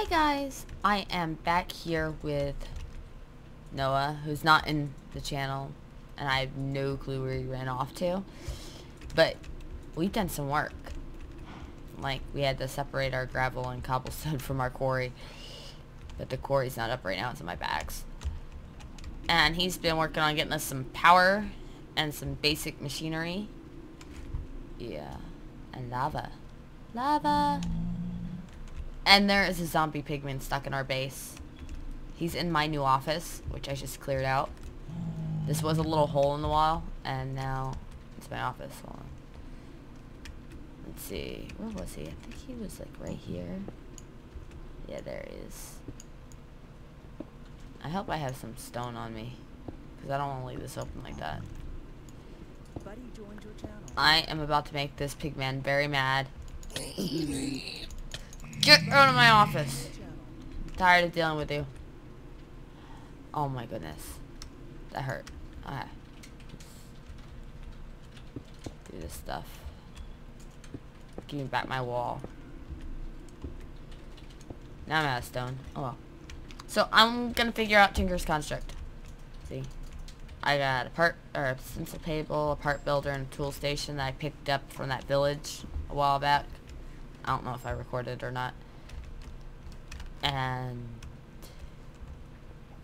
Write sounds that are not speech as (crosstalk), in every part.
Hi guys, I am back here with Noah, who's not in the channel, and I have no clue where he ran off to. But we've done some work. Like, we had to separate our gravel and cobblestone (laughs) from our quarry. But the quarry's not up right now, it's in my bags. And he's been working on getting us some power and some basic machinery. Yeah. And lava. Lava. And there is a zombie pigman stuck in our base. He's in my new office, which I just cleared out. This was a little hole in the wall, and now it's my office. Hold on. Let's see. Where was he? I think he was like right here. Yeah, there he is. I hope I have some stone on me. Because I don't want to leave this open like that. I am about to make this pigman very mad. (laughs) Get out of my office. I'm tired of dealing with you. Oh my goodness. That hurt. Okay. Do this stuff. Give me back my wall. Now I'm out of stone. Oh well. So I'm gonna figure out Tinker's construct. See? I got a part or a stencil table, a part builder, and a tool station that I picked up from that village a while back. I don't know if I recorded or not. And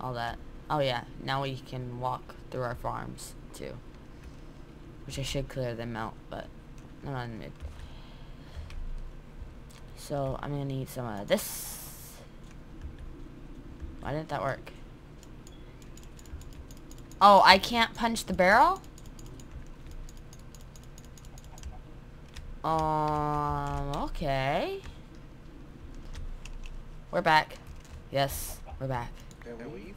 all that. Oh yeah, now we can walk through our farms too. Which I should clear them out, but I'm not in the mood. So I'm gonna need some of this. Why didn't that work? Oh, I can't punch the barrel? Um, okay. We're back. Yes, we're back. Can we wave?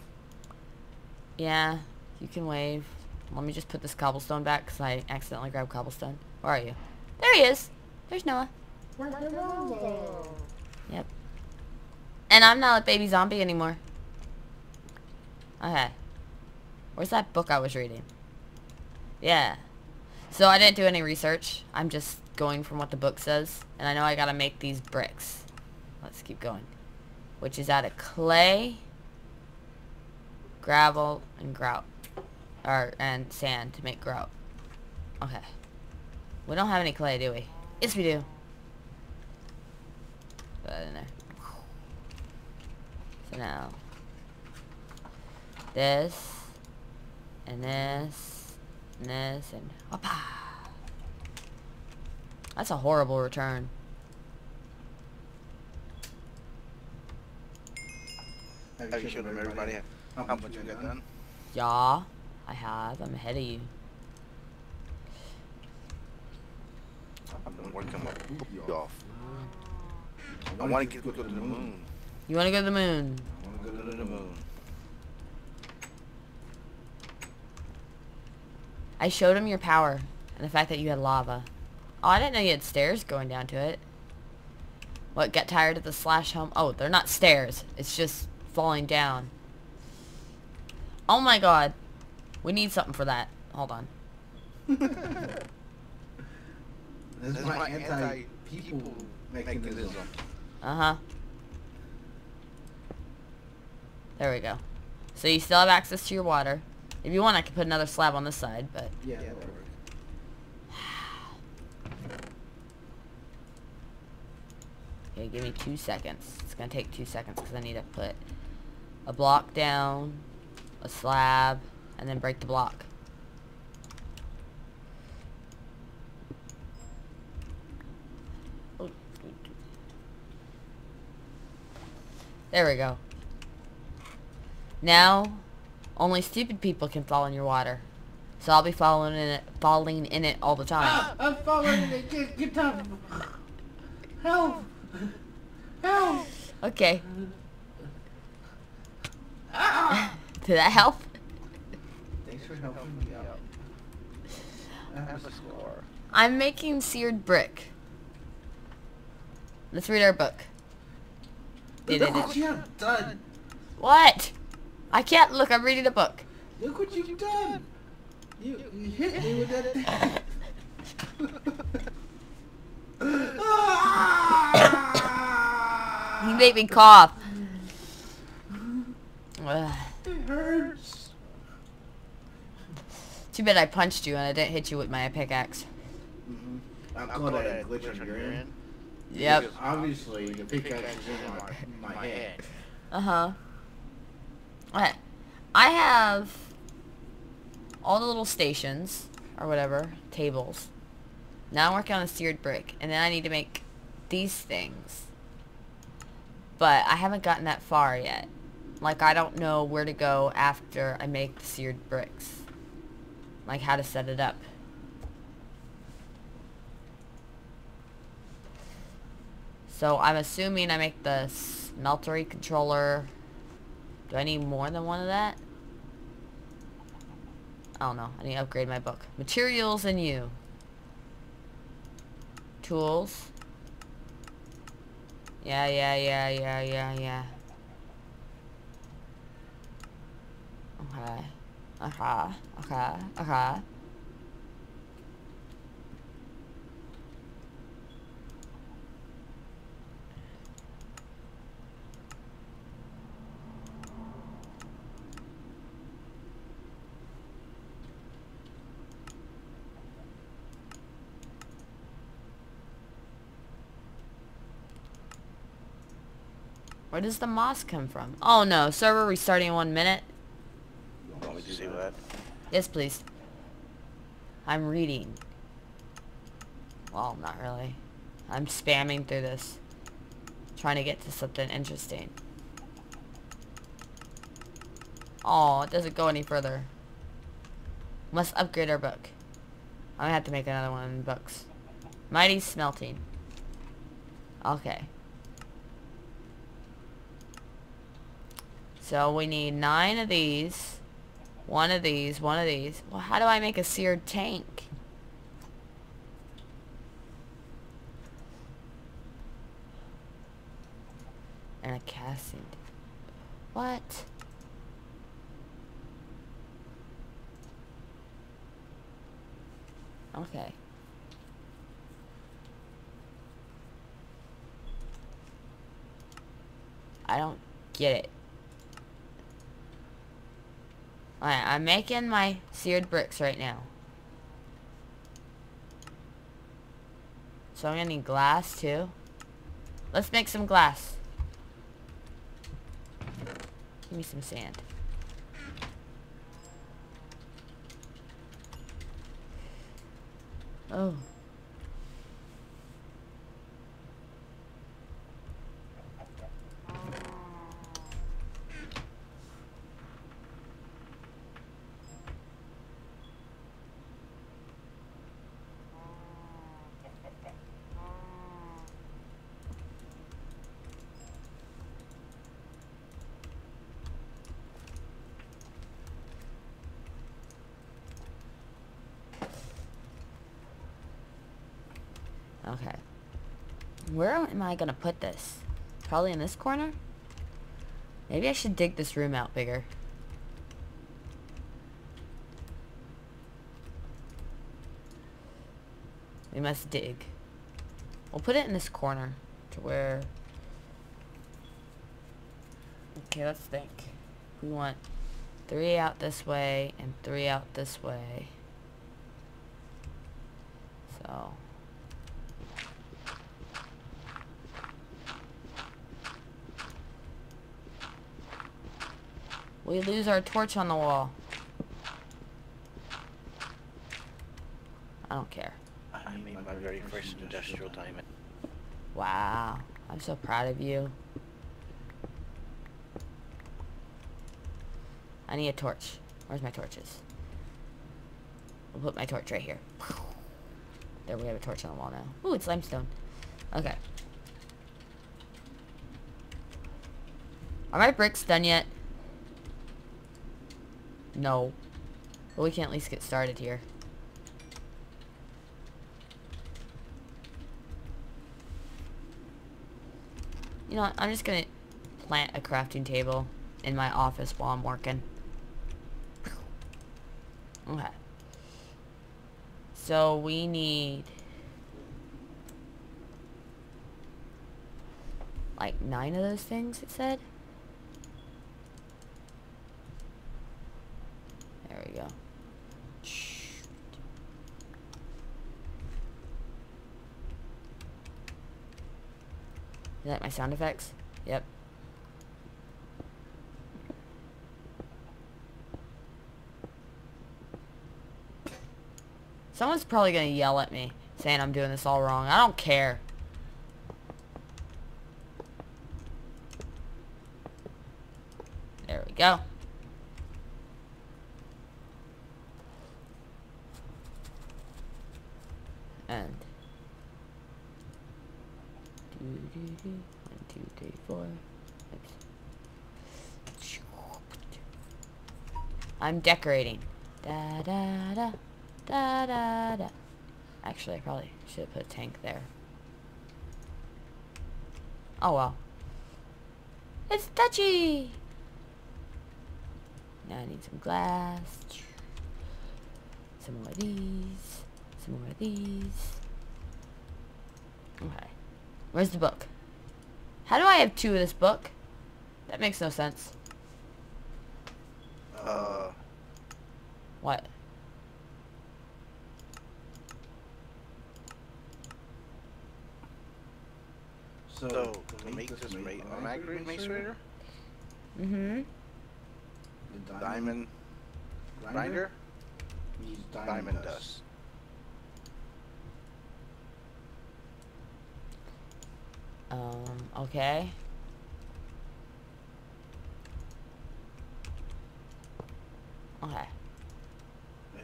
Yeah, you can wave. Let me just put this cobblestone back because I accidentally grabbed cobblestone. Where are you? There he is. There's Noah. Yep. And I'm not a baby zombie anymore. Okay. Where's that book I was reading? Yeah. So I didn't do any research. I'm just going from what the book says. And I know I gotta make these bricks. Let's keep going. Which is out of clay, gravel, and grout. Or, and sand to make grout. Okay. We don't have any clay, do we? Yes, we do. Put that in there. So now, this, and this, and this, and hoppa. That's a horrible return. Have you showed them everybody how much you got done? Yeah, I have. I'm ahead of you. I've been working my booty off. I want to get go to the moon. You want to go to the moon? I want to go to the moon. I showed him your power and the fact that you had lava. Oh, I didn't know you had stairs going down to it. What, get tired of the slash home? Oh, they're not stairs. It's just falling down. Oh my god. We need something for that. Hold on. This This is my anti-people mechanism. mechanism. Uh-huh. There we go. So you still have access to your water. If you want, I can put another slab on this side, but... Yeah, that Okay, give me two seconds. It's gonna take two seconds because I need to put a block down, a slab, and then break the block. There we go. Now, only stupid people can fall in your water. So I'll be following in it, falling in it all the time. Ah, I'm following it. Get, get. Help. Help. Okay. Ah. (laughs) Did that help? Thanks for helping me out. I have a score. I'm making seared brick. Let's read our book. Did Look it- what you have done. What? I can't look. I'm reading a book. Look what you've done. You, you hit me with that. (laughs) (laughs) Made me cough. Ugh. It hurts. Too bad I punched you and I didn't hit you with my pickaxe. I call that a glitch on your end. Yep. Because obviously the pickaxe is in my, my head. Uh-huh. Okay. I have all the little stations, or whatever, tables. Now I'm working on a seared brick, and then I need to make these things. But I haven't gotten that far yet. Like, I don't know where to go after I make the seared bricks. Like, how to set it up. So, I'm assuming I make the smeltery controller. Do I need more than one of that? I don't know. I need to upgrade my book. Materials and you. Tools. Yeah, yeah, yeah, yeah, yeah, yeah. Okay. Okay. Okay. Okay. Where does the moss come from? Oh no, server restarting in one minute. Want me to see that? Yes, please. I'm reading. Well, not really. I'm spamming through this. Trying to get to something interesting. Oh, it doesn't go any further. Must upgrade our book. I'm gonna have to make another one in books. Mighty smelting. Okay. So we need nine of these. One of these, one of these. Well, how do I make a seared tank? And a casting. What? Okay. I don't get it. Alright, I'm making my seared bricks right now. So I'm gonna need glass too. Let's make some glass. Give me some sand. Oh. Okay. Where am I gonna put this? Probably in this corner? Maybe I should dig this room out bigger. We must dig. We'll put it in this corner to where... Okay, let's think. We want three out this way and three out this way. So... We lose our torch on the wall. I don't care. I made my very first industrial diamond. Wow. I'm so proud of you. I need a torch. Where's my torches? I'll put my torch right here. (sighs) There, we have a torch on the wall now. Ooh, it's limestone. Okay. Are my bricks done yet? No. But we can at least get started here. You know what? I'm just gonna plant a crafting table in my office while I'm working. Okay. So we need... like nine of those things, it said. There we go. Is that my sound effects? Yep. Someone's probably gonna yell at me saying I'm doing this all wrong. I don't care. There we go. And do, do, do. One, two, three, four. I'm decorating. Da da da da da da. Actually, I probably should have put a tank there. Oh well. It's touchy! Now I need some glass. Some more of these. Some more of these. Okay. Where's the book? How do I have two of this book? That makes no sense. Uh, What? so, to make this ma- a magnet macerator, Mm-hmm. The diamond grinder, needs diamond dust. Um, okay. Okay.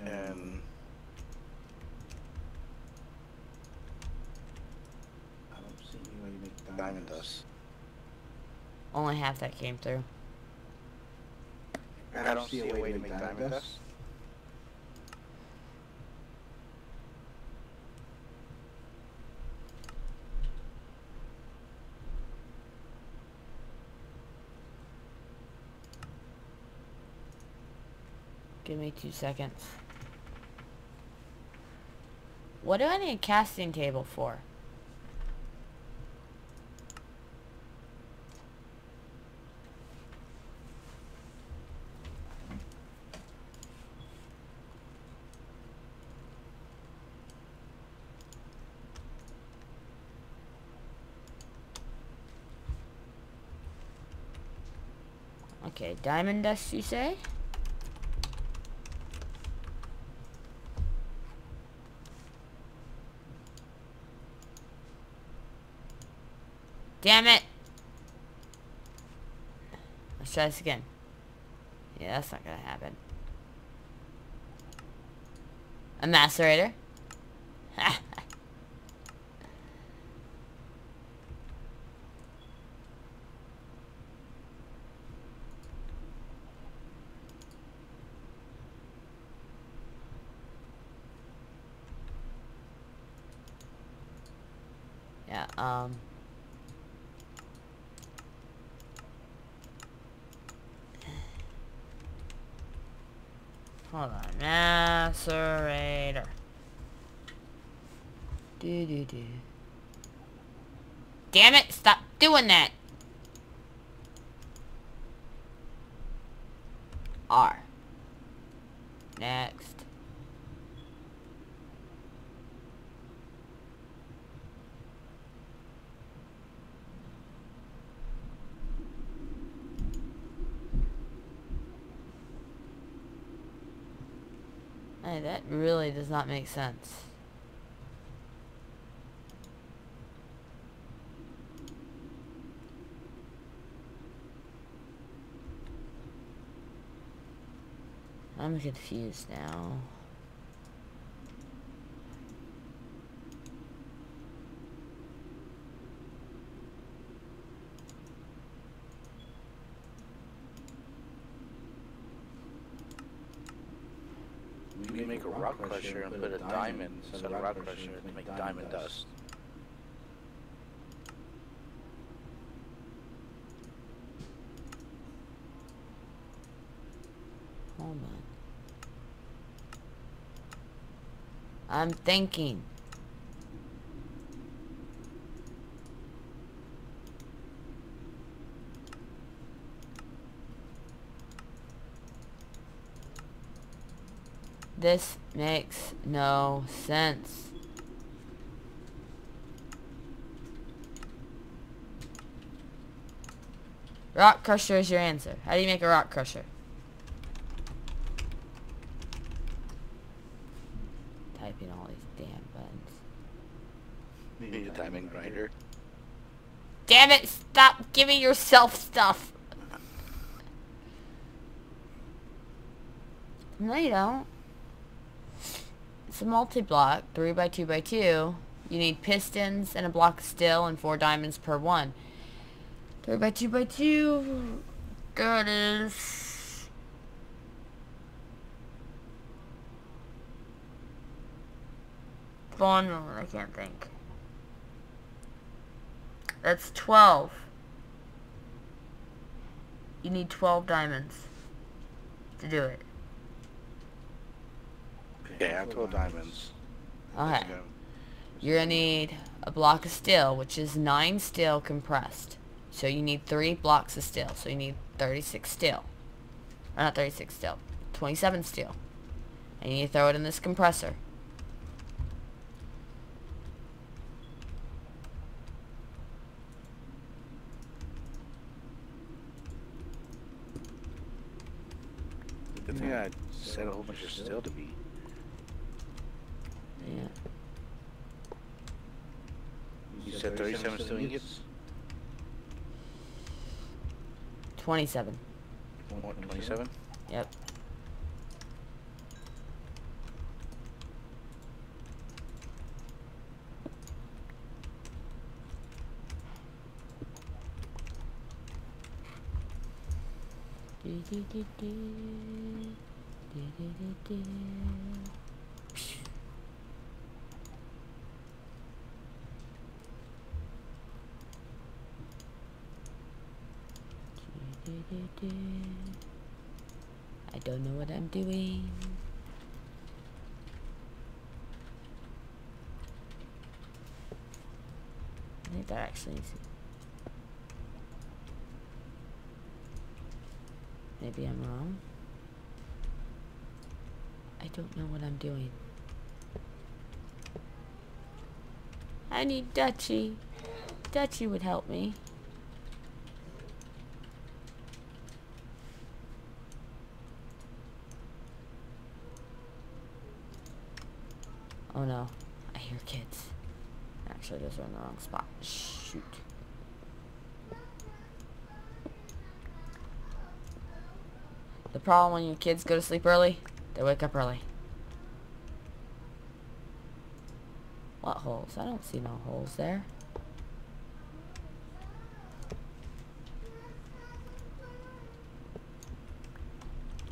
And I don't see any way to make diamond dust. Only half that came through. And I don't see a way to make diamond dust. Give me two seconds. What do I need a casting table for? Okay, diamond dust you say? Damn it! Let's try this again. Yeah, that's not gonna happen. A macerator um... Hold on. Macerator. Do do do. Damn it! Stop doing that! R. Next. Hey, that really does not make sense. I'm confused now. We can make a rock crusher and put a diamond instead of rock crusher to make diamond dust. Hold on. I'm thinking. This makes no sense. Rock crusher is your answer. How do you make a rock crusher? Typing all these damn buttons. Need a diamond grinder. Damn it! Stop giving yourself stuff! No, you don't. It's a multi-block, 3 by 2 by 2 You need pistons and a block of steel and 4 diamonds per one. 3 by 2 by 2 That is... One moment, I can't think. That's 12. You need 12 diamonds to do it. Okay, I have 12 diamonds. Okay. You're gonna need a block of steel, which is 9 steel compressed. So you need 3 blocks of steel. So you need 36 steel. Or not 36 steel. 27 steel. And you need to throw it in this compressor. Good thing I set a whole bunch of steel to be. Yeah. You said 37 steel ingots? 27. What, 27? Yep. I don't know what I'm doing. I think that actually is Maybe I'm wrong. I don't know what I'm doing. I need Dutchy. Dutchy would help me. Oh no, I hear kids. Actually, those are in the wrong spot. Shoot. The problem when your kids go to sleep early, they wake up early. What holes? I don't see no holes there.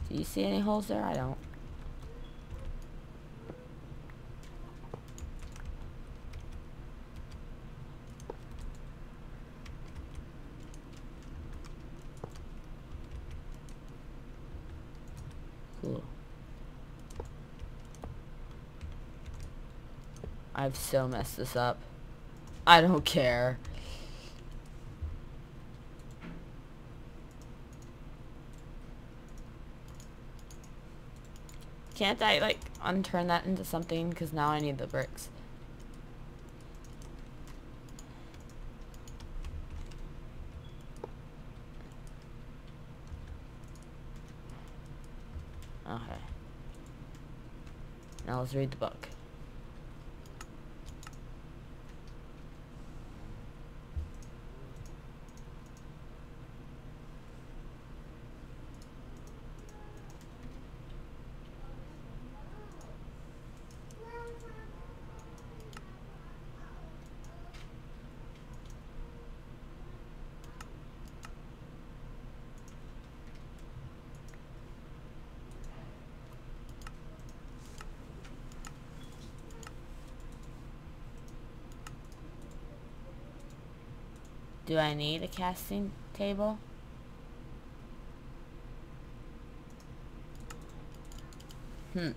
Do you see any holes there? I don't. I've so messed this up. I don't care. Can't I, like, unturn that into something? Because now I need the bricks. Okay. Now let's read the book. Do I need a casting table? Hmm.